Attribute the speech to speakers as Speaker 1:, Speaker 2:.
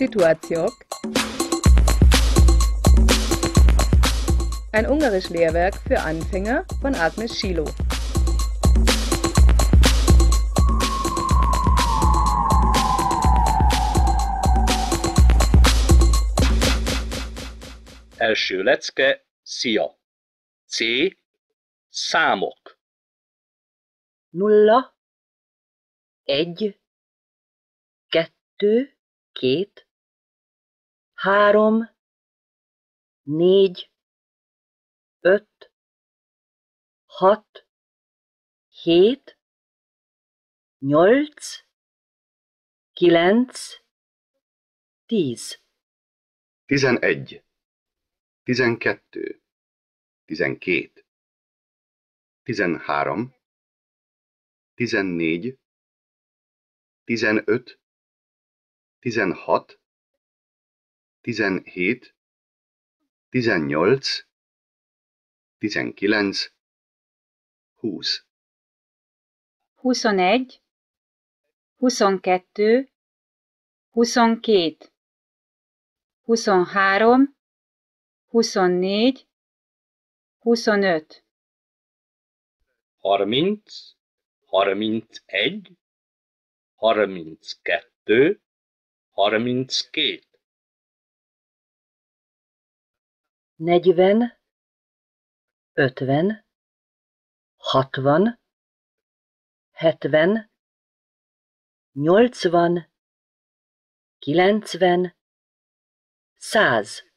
Speaker 1: Situatiok. Ein Ungarisch-Lehrwerk für Anfänger von Agnes Schilo.
Speaker 2: Első lecke, szia! C. Számok.
Speaker 3: nulla, egy, kettő, két, három, négy, öt, hat, hét, nyolc, kilenc, tíz,
Speaker 4: Tizenegy, tizenkettő, tizenkét, tizenhárom, tizennégy, tizenöt, tizenhat, tizenhét, tizennyolc, tizenkilenc, húsz.
Speaker 5: huszonegy, huszonkettő, huszonkét, huszonhárom, huszonnégy, huszonöt,
Speaker 2: Harminc, harmincegy, harminckettő, harminckét,
Speaker 3: negyven, ötven, hatvan, hetven, nyolcvan, kilencven, száz.